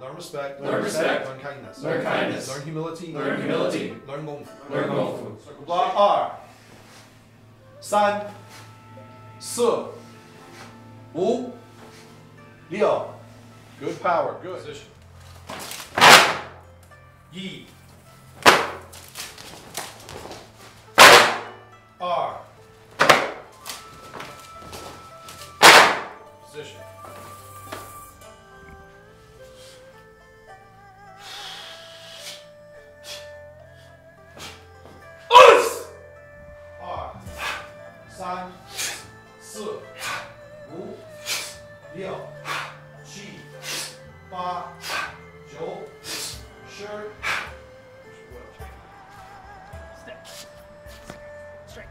Learn respect. Learn respect. Learn kindness. Learn kindness. Learn humility. Learn humility. Learn 功夫。 Learn 功夫。抓二、三、四、五、六。Good power. Good. Position. 一、二、 Position. 三四五六七八九十。十五十